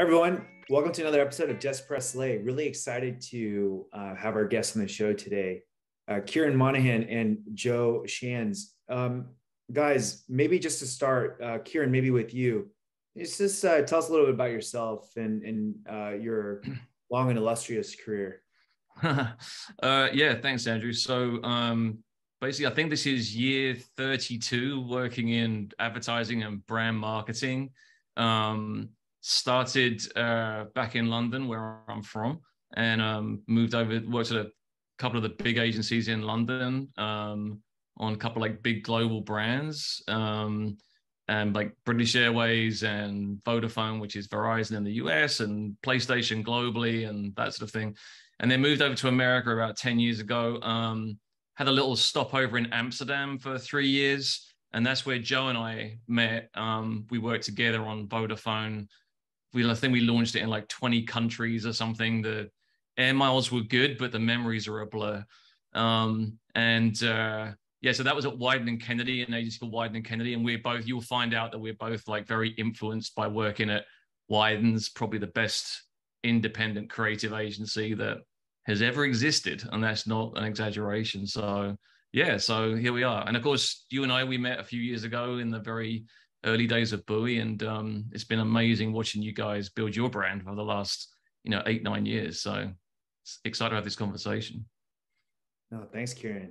Everyone. Welcome to another episode of Just Press Play. Really excited to uh, have our guests on the show today, uh, Kieron Monahan and Joe Shands. Um, guys, maybe just to start, uh, Kieron, maybe with you, just, just uh, tell us a little bit about yourself and, and uh, your long and illustrious career. Uh, yeah, thanks, Andrew. So um, basically, I think this is year 32 working in advertising and brand marketing. Um, started uh, back in London, where I'm from, and um, moved over, worked at a couple of the big agencies in London um, on a couple like big global brands, um, and like British Airways and Vodafone, which is Verizon in the US, and PlayStation globally, and that sort of thing. And then moved over to America about 10 years ago. Um, had a little stopover in Amsterdam for three years. And that's where Joe and I met. Um, we worked together on Vodafone we I think we launched it in like 20 countries or something. The air miles were good, but the memories are a blur. Um, and uh, yeah, so that was at Wieden and Kennedy, an agency called Wieden and Kennedy, and we're both. You'll find out that we're both like very influenced by working at Wieden's, probably the best independent creative agency that has ever existed, and that's not an exaggeration. So yeah, so here we are, and of course, you and I we met a few years ago in the very early days of Buoy, and um, it's been amazing watching you guys build your brand for the last you know eight nine years. So excited to have this conversation. No, thanks, Kieron.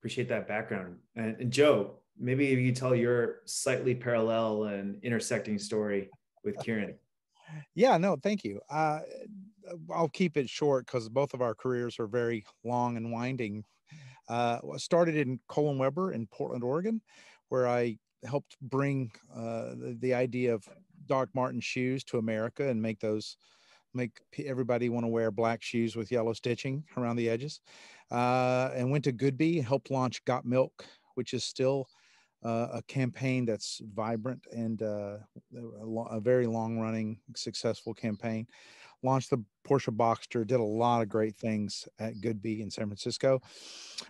Appreciate that background. And, and Joe, maybe you tell your slightly parallel and intersecting story with Kieron. Yeah, no, thank you. Uh, I'll keep it short because both of our careers are very long and winding. Uh, started in Cole & Weber in Portland, Oregon, where I helped bring uh, the, the, idea of Doc Martens shoes to America and make those make everybody want to wear black shoes with yellow stitching around the edges. Uh, and went to Goodby, helped launch Got Milk, which is still uh, a campaign that's vibrant and uh, a, a, very long running successful campaign. Launched the Porsche Boxster, did a lot of great things at Goodby in San Francisco.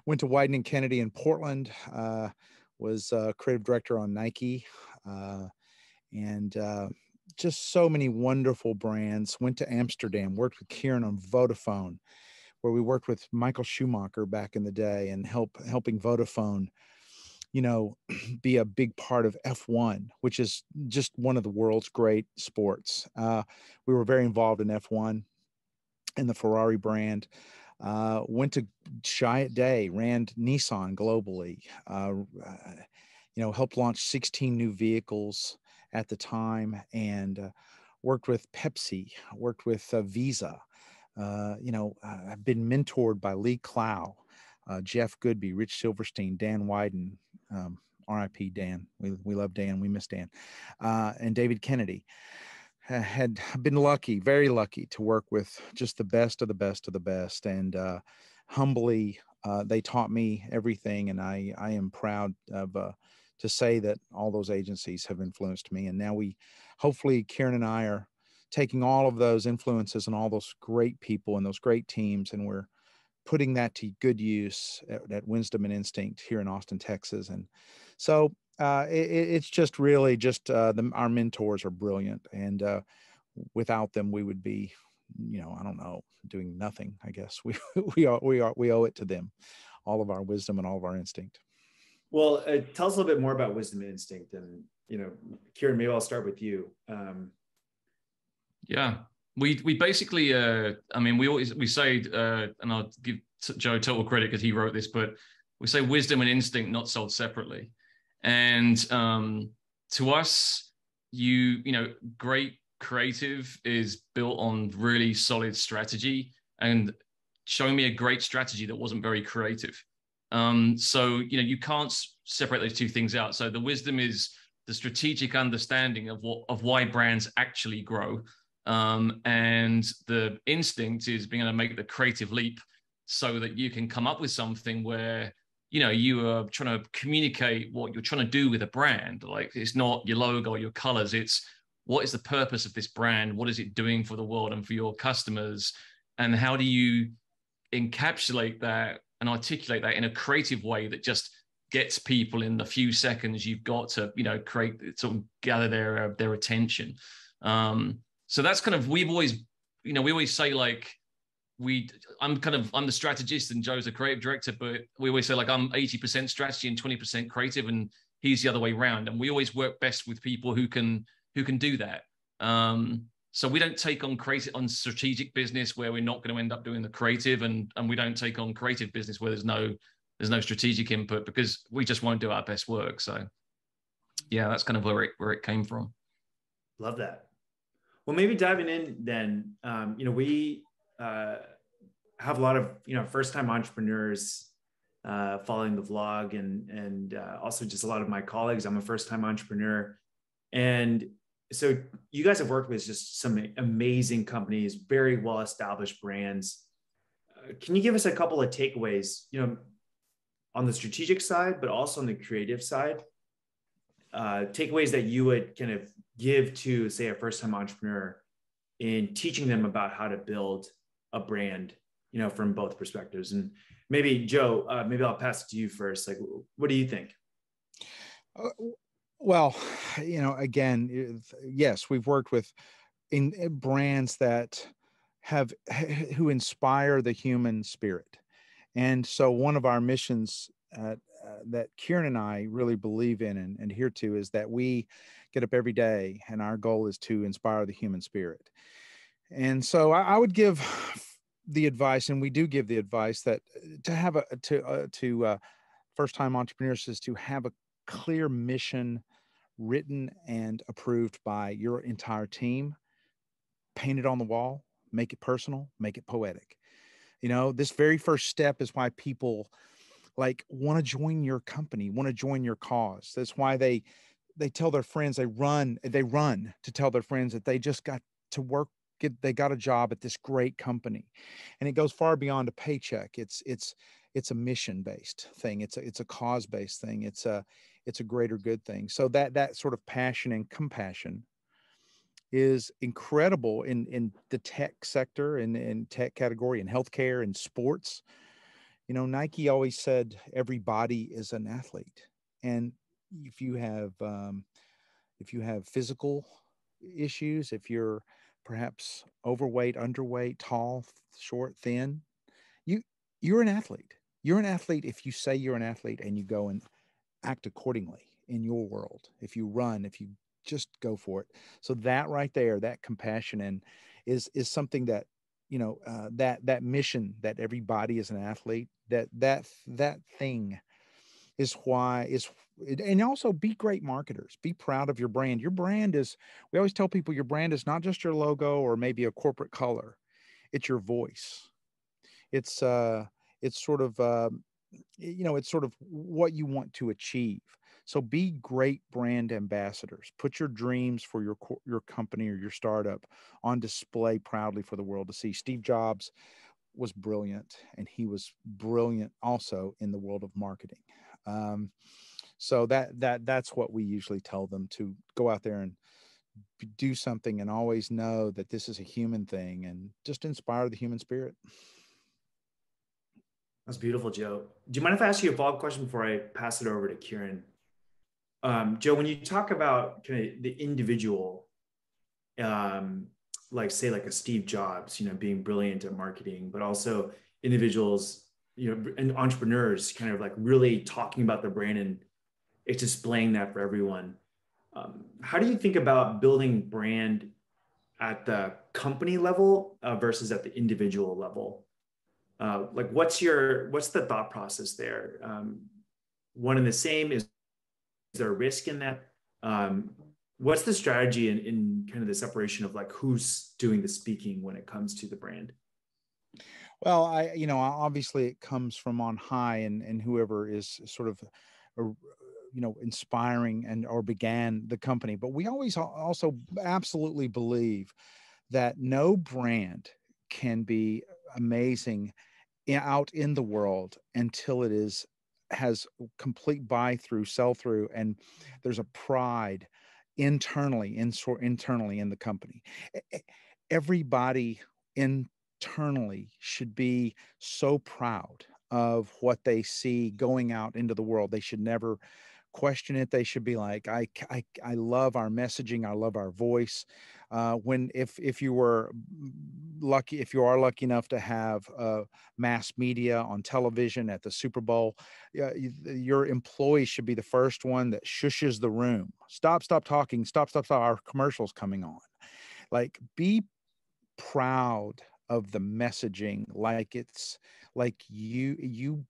Went to Wieden and Kennedy in Portland uh, was creative director on Nike, uh, and uh, just so many wonderful brands. Went to Amsterdam, worked with Kieron on Vodafone, where we worked with Michael Schumacher back in the day, and help helping Vodafone, you know, be a big part of F1, which is just one of the world's great sports. Uh, we were very involved in F1 and the Ferrari brand. Uh, went to Chiat Day, ran Nissan globally, uh, uh, you know, helped launch 16 new vehicles at the time and uh, worked with Pepsi, worked with uh, Visa. Uh, you know, I've been mentored by Lee Clow, Jeff Goodby, Rich Silverstein, Dan Wieden, um, RIP Dan. We, we love Dan. We miss Dan. and David Kennedy had been lucky, very lucky to work with just the best of the best of the best. And uh, humbly, uh, they taught me everything. And I, I am proud of uh, to say that all those agencies have influenced me. And now we, hopefully, Kieron and I are taking all of those influences and all those great people and those great teams, and we're putting that to good use at, at Wisdom and Instinct here in Austin, Texas. And so uh, it, it's just really just uh, the, our mentors are brilliant, and uh, without them, we would be, you know, I don't know, doing nothing. I guess we we are we are we owe it to them, all of our wisdom and all of our instinct. Well, uh, tell us a little bit more about wisdom and instinct, and you know, Kieron, maybe I'll start with you. Um, yeah, we we basically, uh, I mean, we always we say, uh, and I'll give Joe total credit because he wrote this, but we say wisdom and instinct not sold separately. And um, to us, you you know, great creative is built on really solid strategy and showing me a great strategy that wasn't very creative. Um, so you know, you can't separate those two things out. So the wisdom is the strategic understanding of what of why brands actually grow. Um, and the instinct is being able to make the creative leap so that you can come up with something where you know you are trying to communicate what you're trying to do with a brand. Like it's not your logo or your colors it's what is the purpose of this brand? What is it doing for the world and for your customers? And how do you encapsulate that and articulate that in a creative way that just gets people in the few seconds you've got to you know create sort of gather their their attention? Um, so that's kind of we've always you know we always say like we i'm kind of i'm the strategist and joe's the creative director but we always say like i'm 80% strategy and 20% creative and he's the other way around. And we always work best with people who can who can do that. Um so we don't take on creative on strategic business where we're not going to end up doing the creative and and we don't take on creative business where there's no there's no strategic input because we just won't do our best work. So yeah that's kind of where it where it came from. Love that. Well maybe diving in then um, you know we uh, have a lot of you know first time entrepreneurs uh, following the vlog and and uh, also just a lot of my colleagues. I'm a first time entrepreneur. And so you guys have worked with just some amazing companies very well established brands. Uh, can you give us a couple of takeaways you know on the strategic side but also on the creative side? Uh, takeaways that you would kind of give to say a first time entrepreneur in teaching them about how to build a brand you know from both perspectives. And maybe joe uh, maybe i'll pass it to you first. Like what do you think? Uh, well you know again yes we've worked with in eh, brands that have who inspire the human spirit. And so one of our missions at, uh, that Kieron and I really believe in and adhere to is that we get up every day and our goal is to inspire the human spirit. And so I, I would give the advice, and we do give the advice that uh, to have a to uh, to uh, first time entrepreneurs is to have a clear mission written and approved by your entire team. Paint it on the wall make it personal make it poetic. You know this very first step is why people like want to join your company want to join your cause. That's why they they tell their friends they run they run to tell their friends that they just got to work get they got a job at this great company and it goes far beyond a paycheck. It's it's it's a mission based thing. It's a it's a cause based thing. It's a it's a greater good thing. So that that sort of passion and compassion is incredible in in the tech sector and in, in tech category in healthcare and sports. You know nike always said everybody is an athlete. And if you have um, if you have physical issues if you're perhaps overweight underweight tall short thin you you're an athlete. You're an athlete if you say you're an athlete and you go and act accordingly in your world. If you run if you just go for it. So that right there that compassion and is is something that you know uh, that that mission that everybody is an athlete that that that thing is why is and also be great marketers be proud of your brand. Your brand is we always tell people your brand is not just your logo or maybe a corporate color it's your voice. It's uh it's sort of uh, you know it's sort of what you want to achieve. So be great brand ambassadors. Put your dreams for your your company or your startup on display proudly for the world to see. Steve jobs was brilliant and he was brilliant also in the world of marketing. Um, so that that that's what we usually tell them to go out there and do something and always know that this is a human thing and just inspire the human spirit. That's beautiful joe do you mind if i ask you a follow-up question before i pass it over to kieron? Um, joe when you talk about kind of the individual um, like say like a steve jobs you know being brilliant at marketing but also individuals you know and entrepreneurs kind of like really talking about the brand and it's displaying that for everyone. Um, how do you think about building brand at the company level uh, versus at the individual level? Uh, like what's your what's the thought process there? Um, one and the same is, is there a risk in that? Um, what's the strategy in, in kind of the separation of like who's doing the speaking when it comes to the brand? Well i you know obviously it comes from on high and and whoever is sort of you know inspiring and or began the company but we always also absolutely believe that no brand can be amazing out in the world until it is has complete buy through sell through and there's a pride internally in internally in the company. Everybody internally should be so proud of what they see going out into the world. They should never question it they should be like i i, I love our messaging i love our voice. Uh, when if if you were lucky if you are lucky enough to have uh, mass media on television at the super bowl uh, your employee should be the first one that shushes the room. Stop stop talking stop stop stop our commercials coming on. Like be proud of the messaging like it's like you you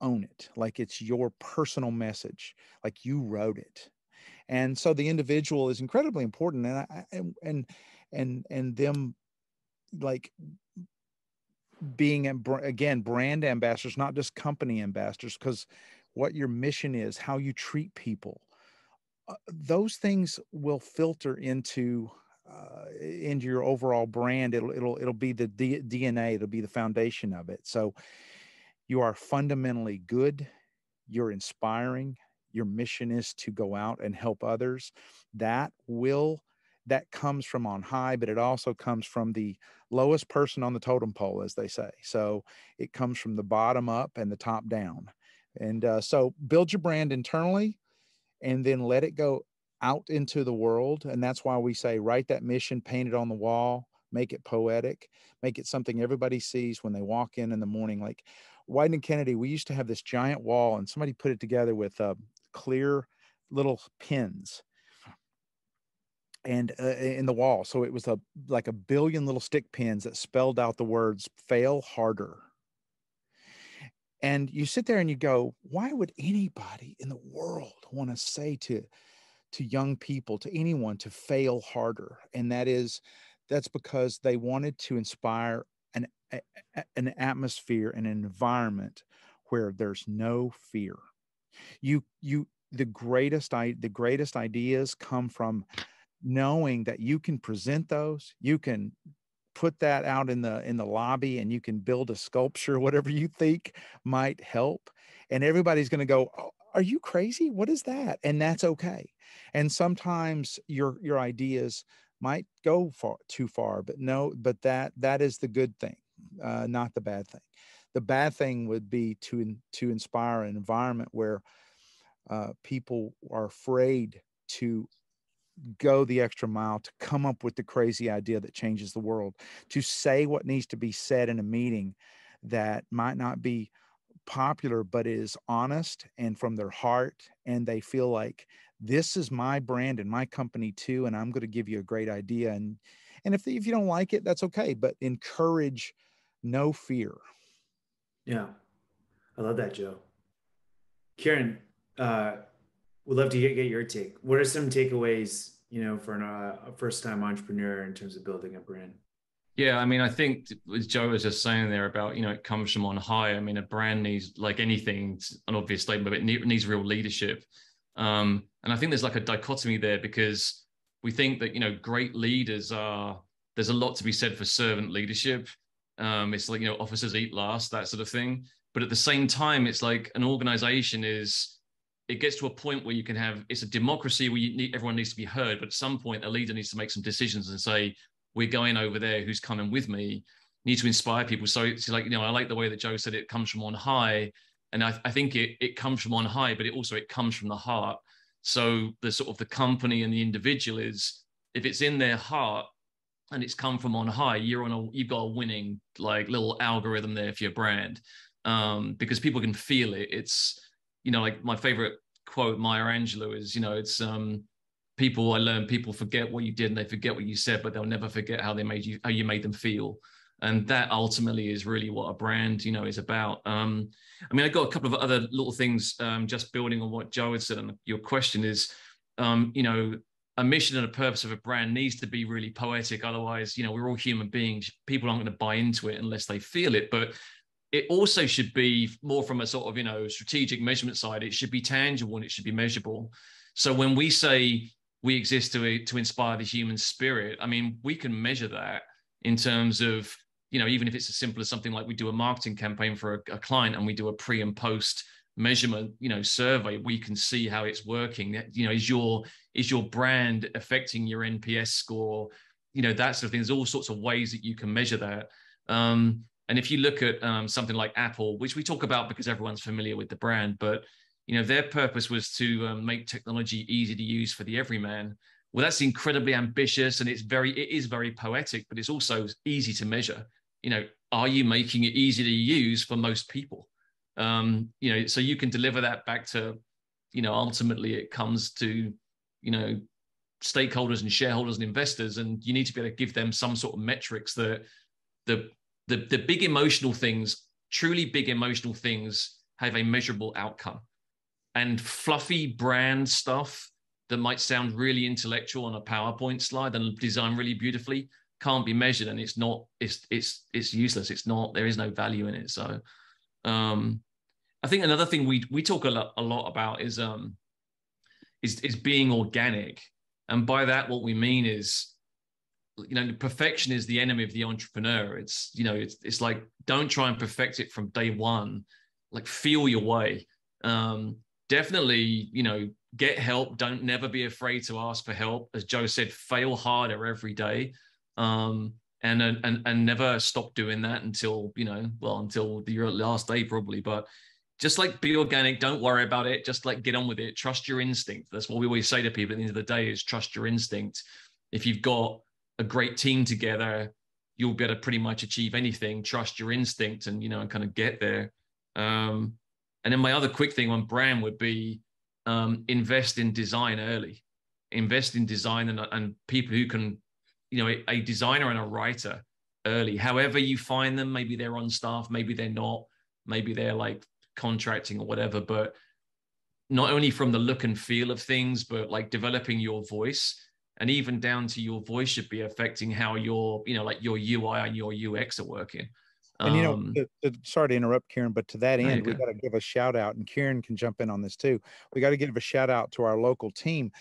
own it like it's your personal message like you wrote it. And so the individual is incredibly important and I, and and and them like being again brand ambassadors not just company ambassadors because what your mission is how you treat people uh, those things will filter into uh, into your overall brand. It'll it'll it'll be the D- dna it'll be the foundation of it. So you are fundamentally good. You're inspiring. Your mission is to go out and help others. That will that comes from on high but it also comes from the lowest person on the totem pole as they say. So it comes from the bottom up and the top down. And uh, so build your brand internally and then let it go out into the world. And that's why we say write that mission paint it on the wall make it poetic make it something everybody sees when they walk in in the morning. Like Wieden and Kennedy, we used to have this giant wall, and somebody put it together with uh, clear little pins and uh, in the wall. So it was a like a billion little stick pins that spelled out the words "fail harder." And you sit there and you go, why would anybody in the world want to say to to young people, to anyone, to fail harder? And that is, that's because they wanted to inspire an an atmosphere, an environment where there's no fear. You you the greatest I the greatest ideas come from knowing that you can present those, you can put that out in the in the lobby and you can build a sculpture whatever you think might help. And everybody's going to go oh, are you crazy? What is that? And that's okay. And sometimes your your ideas might go far too far but no but that that is the good thing uh, not the bad thing. The bad thing would be to to inspire an environment where uh, people are afraid to go the extra mile to come up with the crazy idea that changes the world to say what needs to be said in a meeting that might not be popular but is honest and from their heart and they feel like this is my brand and my company too and i'm going to give you a great idea and and if, if you don't like it that's okay but encourage no fear yeah i love that joe kieron uh, would love to get, get your take. What are some takeaways, you know, for an, uh, a first time entrepreneur in terms of building a brand? Yeah, I mean, I think as Joe was just saying there about, you know, it comes from on high. I mean, a brand needs, like anything, an obvious statement, but it needs real leadership. Um, and I think there's like a dichotomy there because we think that, you know, great leaders are, there's a lot to be said for servant leadership. Um, it's like, you know, officers eat last, that sort of thing. But at the same time, it's like an organization is, it gets to a point where you can have it's a democracy where need, everyone needs to be heard, but at some point a leader needs to make some decisions and say, "We're going over there. Who's coming with me?" Need to inspire people. So it's like you know, I like the way that Joe said it comes from on high, and I, I think it it comes from on high, but it also it comes from the heart. So the sort of the company and the individual is if it's in their heart and it's come from on high, you're on a you've got a winning like little algorithm there for your brand um, because people can feel it. It's you know, like my favorite quote, Maya Angelou, is, you know, it's um, people I learned people forget what you did and they forget what you said, but they'll never forget how they made you, how you made them feel. And that ultimately is really what a brand, you know, is about. Um, I mean, I got a couple of other little things um, just building on what Joe had said. And your question is, um, you know, a mission and a purpose of a brand needs to be really poetic. Otherwise, you know, we're all human beings. People aren't going to buy into it unless they feel it. But it also should be more from a sort of you know strategic measurement side it should be tangible and it should be measurable so when we say we exist to to inspire the human spirit i mean we can measure that in terms of you know even if it's as simple as something like we do a marketing campaign for a, a client and we do a pre and post measurement you know survey we can see how it's working you know is your is your brand affecting your nps score you know that sort of thing there's all sorts of ways that you can measure that um, and if you look at um, something like Apple, which we talk about because everyone's familiar with the brand, but you know, their purpose was to um, make technology easy to use for the everyman. Well, that's incredibly ambitious and it's very, it is very poetic, but it's also easy to measure. You know, are you making it easy to use for most people? Um, you know, so you can deliver that back to, you know, ultimately it comes to, you know, stakeholders and shareholders and investors, and you need to be able to give them some sort of metrics that the the the big emotional things, truly big emotional things, have a measurable outcome. And fluffy brand stuff that might sound really intellectual on a PowerPoint slide and designed really beautifully can't be measured and it's not it's it's it's useless. It's not there is no value in it. So um i think another thing we we talk a lot a lot about is um is is being organic. And by that what we mean is you know perfection is the enemy of the entrepreneur. It's you know it's, it's like don't try and perfect it from day one. Like feel your way. Um definitely you know get help. Don't never be afraid to ask for help. As joe said fail harder every day um and and and never stop doing that until you know well until the last day probably but just like be organic don't worry about it just like get on with it trust your instinct that's what we always say to people at the end of the day is trust your instinct if you've got a great team together, you'll be able to pretty much achieve anything. Trust your instinct and you know and kind of get there. Um, and then my other quick thing on brand would be um, invest in design early. Invest in design and, and people who can, you know, a, a designer and a writer early. However you find them, maybe they're on staff, maybe they're not, maybe they're like contracting or whatever. But not only from the look and feel of things, but like developing your voice and even down to your voice should be affecting how your you know like your ui and your ux are working and you know um, sorry to interrupt kieron but to that end we got to give a shout out and kieron can jump in on this too we got to give a shout out to our local team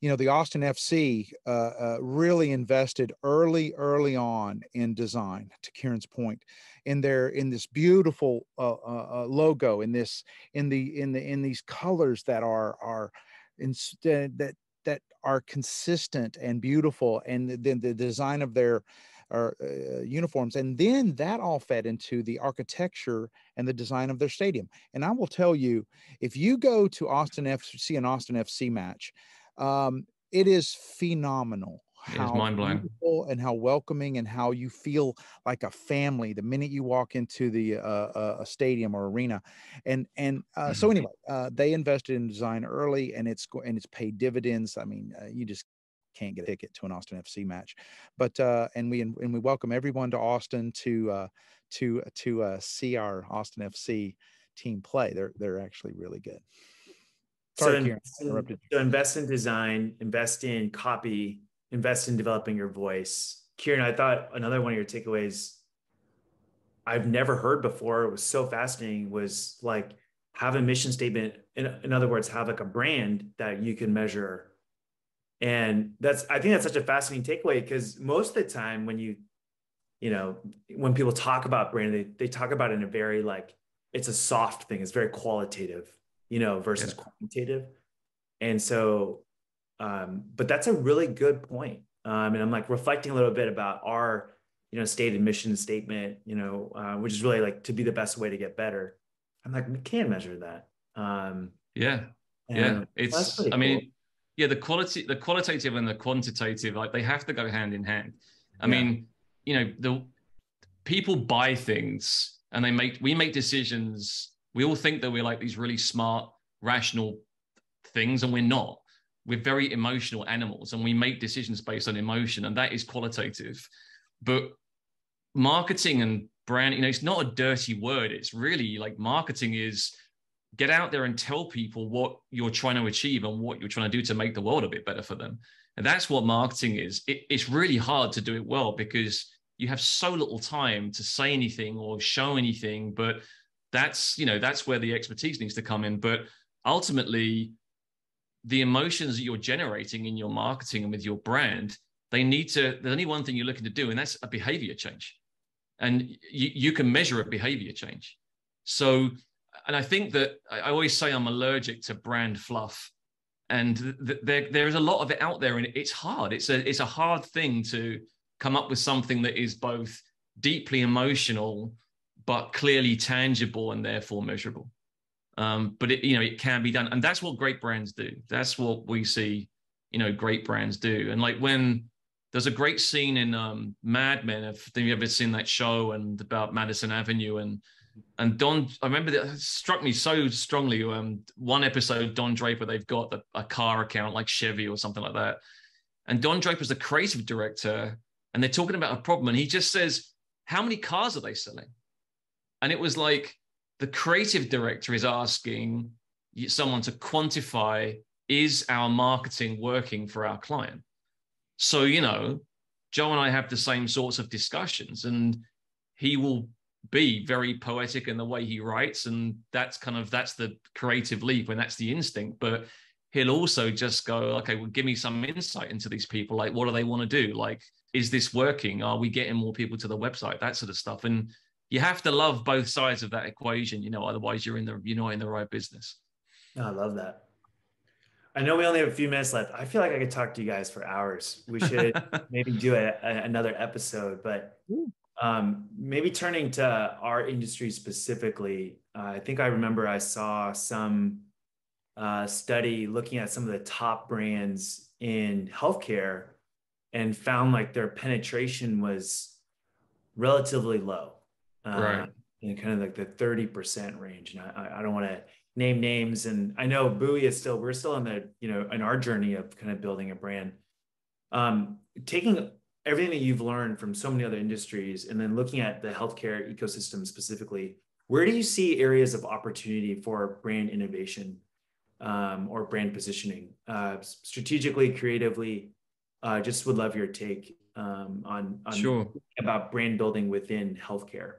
you know the austin fc uh, uh, really invested early early on in design to kieron's point in their in this beautiful uh, uh, uh logo in this in the in the in these colors that are are instead that that are consistent and beautiful and then the design of their uh, uniforms. And then that all fed into the architecture and the design of their stadium. And i will tell you if you go to austin fc an austin fc match um, it is phenomenal how mind blowing and how welcoming and how you feel like a family the minute you walk into the uh, uh, a stadium or arena. And and uh, mm-hmm. so anyway uh, they invested in design early and it's and it's paid dividends. I mean uh, you just can't get a ticket to an austin fc match. But uh, and we and we welcome everyone to austin to uh, to to uh, see our austin fc team play. They're they're actually really good Sorry, so, invest in, so invest in design invest in copy invest in developing your voice. Kieron, I thought another one of your takeaways I've never heard before, it was so fascinating, was like have a mission statement. In, in other words, have like a brand that you can measure. And that's, I think that's such a fascinating takeaway because most of the time when you, you know, when people talk about brand, they, they talk about it in a very like, it's a soft thing. It's very qualitative, you know, versus yeah. quantitative. And so um, but that's a really good point. Um, and I'm like reflecting a little bit about our, you know, stated mission statement, you know, uh, which is really like to be the best way to get better. I'm like, we can measure that. Um, yeah. Yeah. It's, I cool. mean, yeah, the quality, the qualitative and the quantitative, like they have to go hand in hand. I yeah. mean, you know, the people buy things and they make, we make decisions. We all think that we're like these really smart, rational things, and we're not. We're very emotional animals and we make decisions based on emotion and that is qualitative. But marketing and brand you know it's not a dirty word. It's really like marketing is get out there and tell people what you're trying to achieve and what you're trying to do to make the world a bit better for them. And that's what marketing is. It, it's really hard to do it well because you have so little time to say anything or show anything but that's you know that's where the expertise needs to come in but ultimately the emotions that you're generating in your marketing and with your brand, they need to, there's only one thing you're looking to do, and that's a behavior change. And you, you can measure a behavior change. So, and I think that I always say I'm allergic to brand fluff. And th- there, there is a lot of it out there, and it's hard. It's a, it's a hard thing to come up with something that is both deeply emotional, but clearly tangible and therefore measurable. Um, but it, you know, it can be done, and that's what great brands do. That's what we see, you know, great brands do. And like when there's a great scene in um, Mad Men. If you ever seen that show and about Madison Avenue and and Don, I remember that struck me so strongly. Um, one episode, Don Draper, they've got the, a car account like Chevy or something like that, and Don Draper's the creative director, and they're talking about a problem, and he just says, "How many cars are they selling?" And it was like the creative director is asking someone to quantify is our marketing working for our client? So you know joe and i have the same sorts of discussions and he will be very poetic in the way he writes and that's kind of that's the creative leap and that's the instinct. But he'll also just go okay well give me some insight into these people. Like what do they want to do? Like is this working? Are we getting more people to the website? That sort of stuff. And you have to love both sides of that equation you know otherwise you're in the you're not in the right business. I love that. I know we only have a few minutes left. I feel like i could talk to you guys for hours. We should maybe do a, a, another episode but um, maybe turning to our industry specifically, uh, I think I remember I saw some uh, study looking at some of the top brands in healthcare and found like their penetration was relatively low, uh, right. in kind of like the 30% range. And I, I don't want to name names. And I know Buoy is still, we're still in the, you know, in our journey of kind of building a brand. Um, taking everything that you've learned from so many other industries and then looking at the healthcare ecosystem specifically where do you see areas of opportunity for brand innovation um, or brand positioning uh, strategically creatively uh, just would love your take um, on, on sure. about brand building within healthcare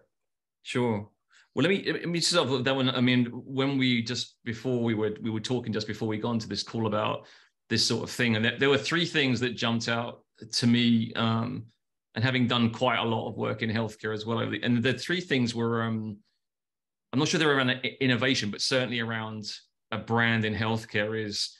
sure well let me let me start with that one i mean when we just before we were we were talking just before we got into this call about this sort of thing and there, there were three things that jumped out to me, um, and having done quite a lot of work in healthcare as well. And the three things were, um, I'm not sure they're around innovation, but certainly around a brand in healthcare is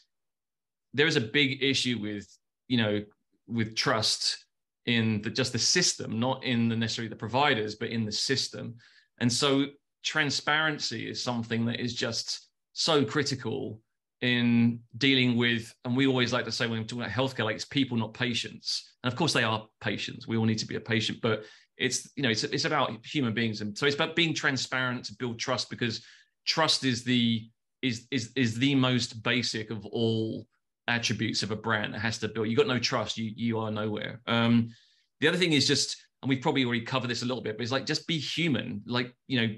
there is a big issue with, you know, with trust in the, just the system, not in the necessarily the providers, but in the system. And so transparency is something that is just so critical in dealing with, and we always like to say when we're talking about healthcare, like it's people, not patients. And of course, they are patients. We all need to be a patient, but it's you know it's it's about human beings, and so it's about being transparent to build trust because trust is the is is is the most basic of all attributes of a brand. It has to build. You got no trust, you you are nowhere. Um, the other thing is just, and we've probably already covered this a little bit, but it's like just be human. Like you know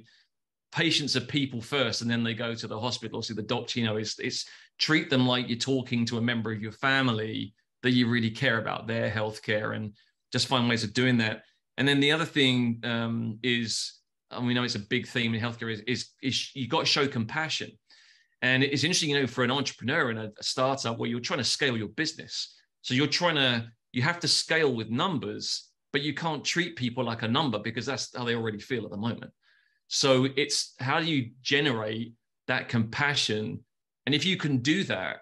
patients are people first and then they go to the hospital. See the doctor you know it's, it's treat them like you're talking to a member of your family that you really care about their health care and just find ways of doing that. And then the other thing um, is and we know it's a big theme in healthcare is, is, is you've got to show compassion. And it's interesting you know for an entrepreneur and a, a startup where you're trying to scale your business. So you're trying to you have to scale with numbers but you can't treat people like a number because that's how they already feel at the moment so it's how do you generate that compassion? And if you can do that,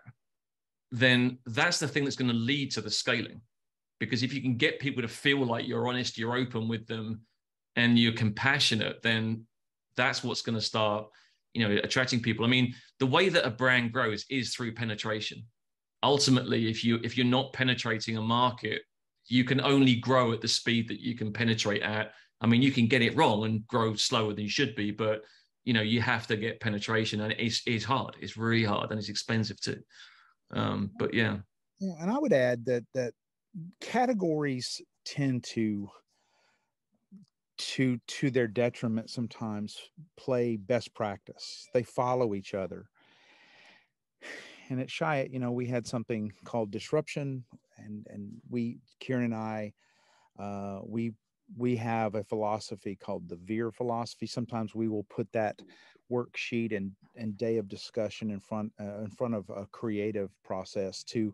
then that's the thing that's going to lead to the scaling. Because if you can get people to feel like you're honest, you're open with them, and you're compassionate, then that's what's going to start, you know, attracting people. I mean, the way that a brand grows is through penetration. Ultimately, if you if you're not penetrating a market, you can only grow at the speed that you can penetrate at I mean, you can get it wrong and grow slower than you should be, but you know, you have to get penetration, and it's it's hard. It's really hard, and it's expensive too. Um, but yeah. Yeah, and I would add that that categories tend to to to their detriment sometimes play best practice. They follow each other. And at Chiat, you know, we had something called disruption, and and we, Kieron and I, uh, we we have a philosophy called the veer philosophy. Sometimes we will put that worksheet and and day of discussion in front uh, in front of a creative process to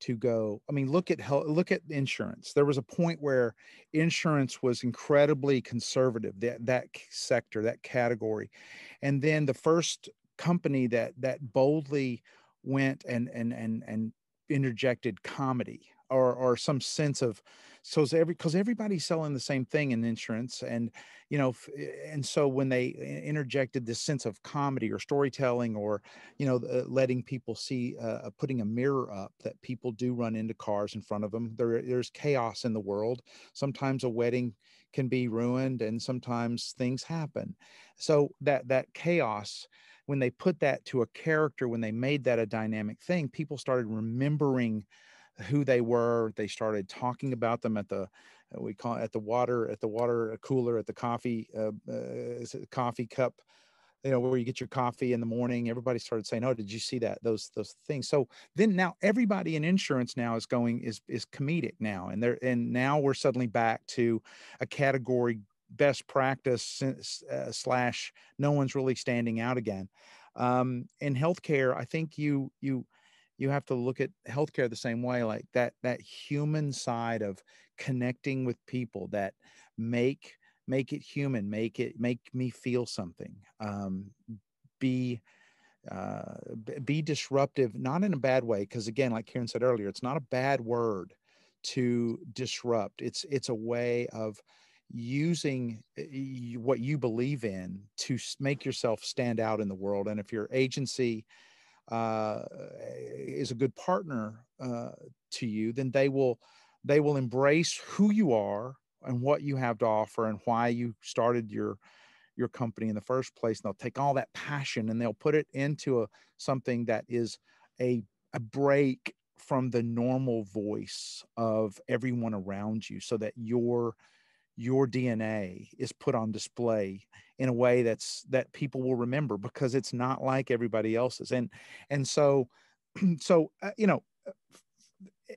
to go i mean look at how look at insurance. There was a point where insurance was incredibly conservative that that sector that category. And then the first company that that boldly went and and and and interjected comedy or or some sense of so every because everybody's selling the same thing in insurance and you know eh, and so when they interjected this sense of comedy or storytelling or you know letting people see uh, uh, putting a mirror up that people do run into cars in front of them there, there's chaos in the world. Sometimes a wedding can be ruined and sometimes things happen. So that that chaos when they put that to a character when they made that a dynamic thing people started remembering who they were. They started talking about them at the uh, we call it at the water at the water cooler at the coffee uh, uh, coffee cup you know where you get your coffee in the morning everybody started saying oh did you see that those those things so then now everybody in insurance now is going is is comedic now and there and now we're suddenly back to a category best practice uh, slash no one's really standing out again. Um in healthcare i think you you you have to look at healthcare the same way like that that human side of connecting with people that make make it human make it make me feel something um, be uh, be disruptive not in a bad way because again like Kieron said earlier it's not a bad word to disrupt. It's it's a way of using eh, what you believe in to make yourself stand out in the world and if your agency uh, is a good partner uh, to you, then they will they will embrace who you are and what you have to offer and why you started your your company in the first place. And they'll take all that passion and they'll put it into a something that is a a break from the normal voice of everyone around you so that your your DNA is put on display in a way that's that people will remember because it's not like everybody else's. And and so so uh, you know uh,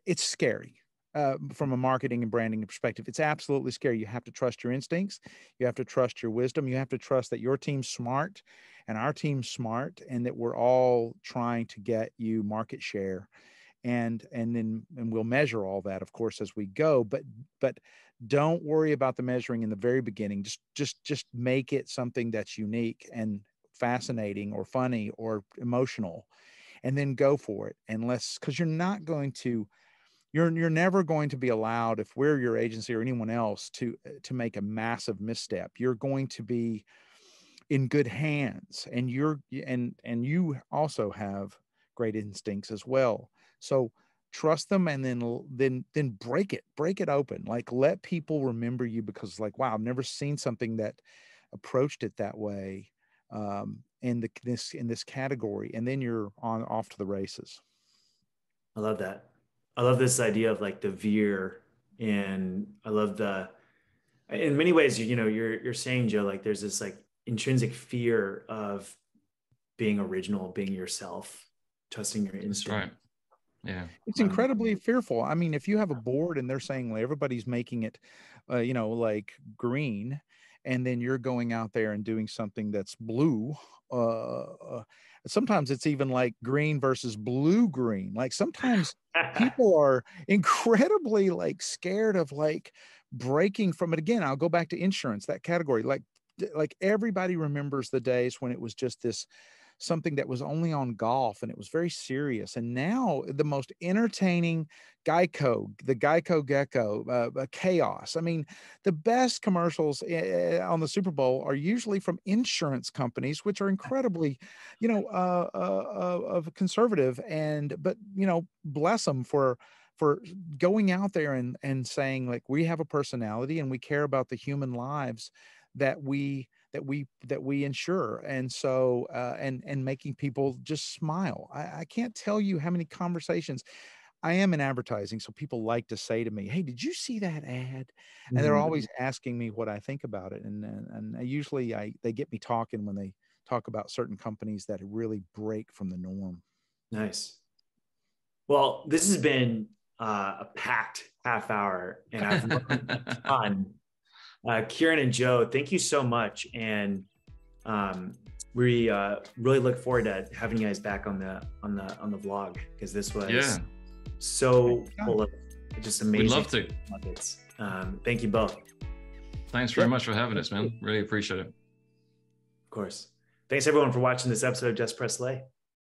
it's scary uh, from a marketing and branding perspective. It's absolutely scary. You have to trust your instincts. You have to trust your wisdom. You have to trust that your team's smart and our team's smart and that we're all trying to get you market share and and then and we'll measure all that of course as we go but but don't worry about the measuring in the very beginning. Just just just make it something that's unique and fascinating or funny or emotional and then go for it. Unless because you're not going to you're you're never going to be allowed if we're your agency or anyone else to uh, to make a massive misstep. You're going to be in good hands and you're and and you also have great instincts as well so trust them and then then then break it break it open. Like let people remember you because like wow i've never seen something that approached it that way um in the this in this category and then you're on off to the races. I love that. I love this idea of like the veer and i love the in many ways you know you're you're saying joe like there's this like intrinsic fear of being original being yourself trusting your instinct. right yeah it's incredibly fearful. I mean if you have a board and they're saying well, everybody's making it uh, you know like green and then you're going out there and doing something that's blue uh, uh, sometimes it's even like green versus blue green. Like sometimes people are incredibly like scared of like breaking from it. Again i'll go back to insurance that category. Like like everybody remembers the days when it was just this something that was only on golf and it was very serious. And now the most entertaining Geico, the Geico Gecko, uh, uh, Chaos. I mean, the best commercials uh, on the Super Bowl are usually from insurance companies, which are incredibly, you know, uh, uh, of conservative. And but you know, bless them for for going out there and and saying like we have a personality and we care about the human lives that we that we that we insure and so uh, and and making people just smile I, I can't tell you how many conversations I am in advertising, so people like to say to me, "Hey, did you see that ad?" And they're mm-hmm. always asking me what I think about it, and and, and I usually I they get me talking when they talk about certain companies that really break from the norm. Nice. Well, this has been uh, a packed half hour, and I've learned a ton uh, Kieron and Joe, thank you so much. And um, we uh, really look forward to having you guys back on the on the on the vlog because this was yeah. so full of just amazing. We'd love to. Nuggets. Um, thank you both. Thanks very much for having us, man. Really appreciate it. Of course. Thanks everyone for watching this episode of Just Press Play.